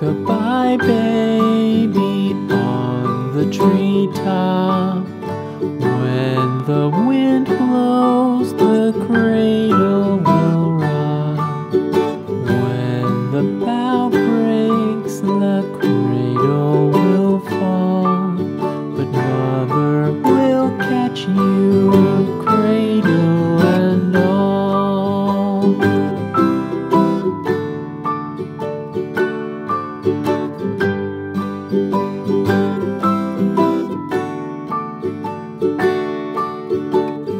Rock-a-bye baby on the treetop. When the wind blows, the cradle will rock. When the bough breaks, the cradle will fall. But mother will catch you, cradle and all.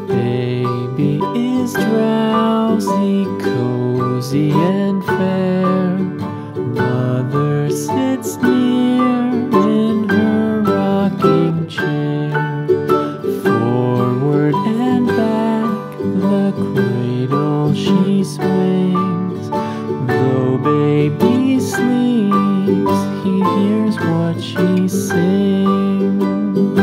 Baby is drowsy, cozy and fair. Mother sits near cradle she swings. Though baby sleeps, he hears what she sings.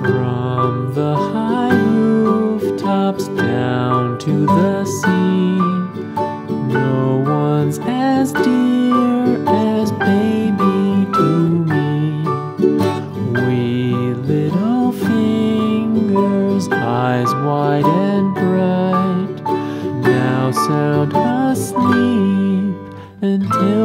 From the high rooftops down to the sea, as dear as baby to me. Wee little fingers, eyes wide and bright, now sound asleep until